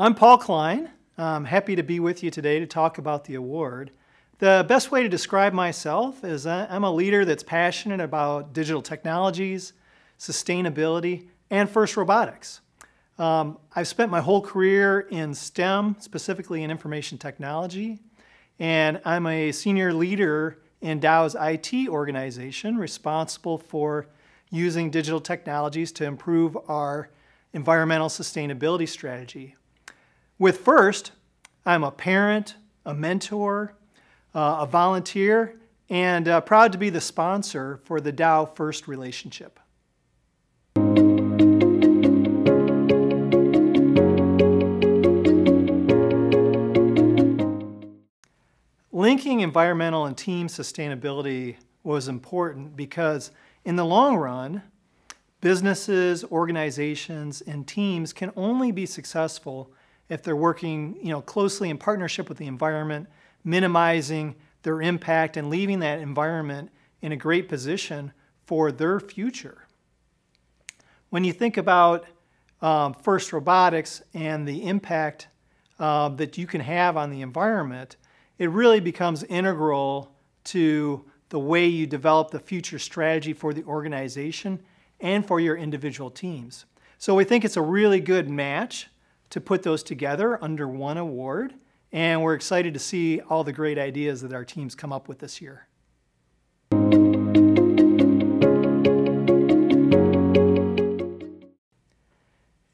I'm Paul Klein. I'm happy to be with you today to talk about the award. The best way to describe myself is I'm a leader that's passionate about digital technologies, sustainability, and FIRST robotics. Um, I've spent my whole career in STEM, specifically in information technology, and I'm a senior leader in Dow's IT organization responsible for using digital technologies to improve our environmental sustainability strategy. With FIRST, I'm a parent, a mentor, uh, a volunteer, and uh, proud to be the sponsor for the Dow FIRST relationship. Linking environmental and team sustainability was important because in the long run, businesses, organizations, and teams can only be successful if they're working you know, closely in partnership with the environment, minimizing their impact and leaving that environment in a great position for their future. When you think about um, FIRST Robotics and the impact uh, that you can have on the environment, it really becomes integral to the way you develop the future strategy for the organization and for your individual teams. So we think it's a really good match to put those together under one award, and we're excited to see all the great ideas that our teams come up with this year.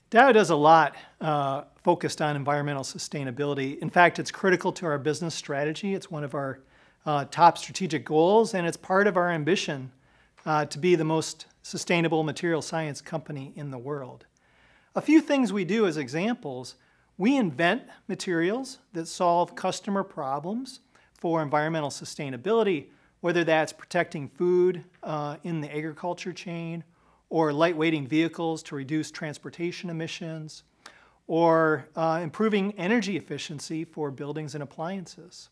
Dow does a lot uh, focused on environmental sustainability. In fact, it's critical to our business strategy. It's one of our uh, top strategic goals, and it's part of our ambition uh, to be the most sustainable material science company in the world. A few things we do as examples. We invent materials that solve customer problems for environmental sustainability, whether that's protecting food uh, in the agriculture chain or lightweighting vehicles to reduce transportation emissions, or uh, improving energy efficiency for buildings and appliances.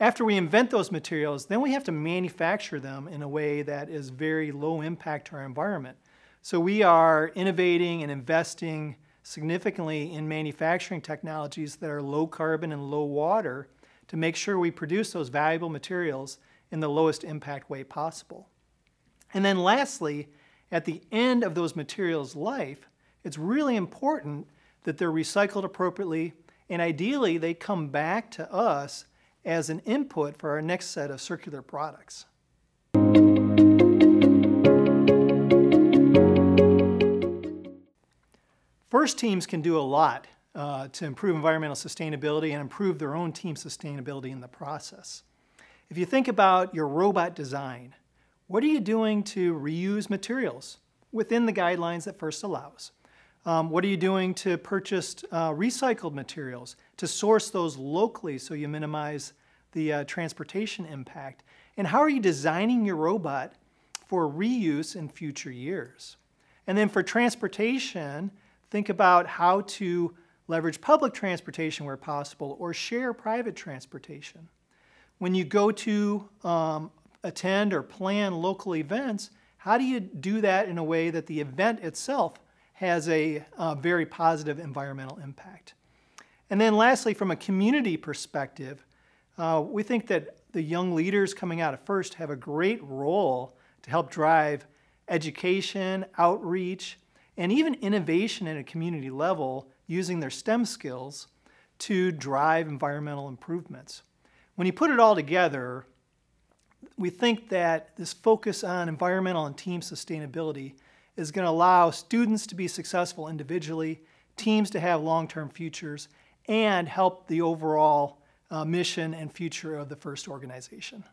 After we invent those materials, then we have to manufacture them in a way that is very low impact to our environment. So we are innovating and investing significantly in manufacturing technologies that are low carbon and low water to make sure we produce those valuable materials in the lowest impact way possible. And then lastly, at the end of those materials' life, it's really important that they're recycled appropriately, and ideally they come back to us as an input for our next set of circular products. First teams can do a lot uh, to improve environmental sustainability and improve their own team sustainability in the process. If you think about your robot design, what are you doing to reuse materials within the guidelines that FIRST allows? Um, what are you doing to purchase uh, recycled materials, to source those locally so you minimize the uh, transportation impact? And how are you designing your robot for reuse in future years? And then for transportation, think about how to leverage public transportation where possible or share private transportation. When you go to um, attend or plan local events, how do you do that in a way that the event itself has a uh, very positive environmental impact? And then lastly, from a community perspective, uh, we think that the young leaders coming out of FIRST have a great role to help drive education, outreach, and even innovation at a community level using their STEM skills to drive environmental improvements. When you put it all together, we think that this focus on environmental and team sustainability is going to allow students to be successful individually, teams to have long-term futures, and help the overall uh, mission and future of the FIRST organization.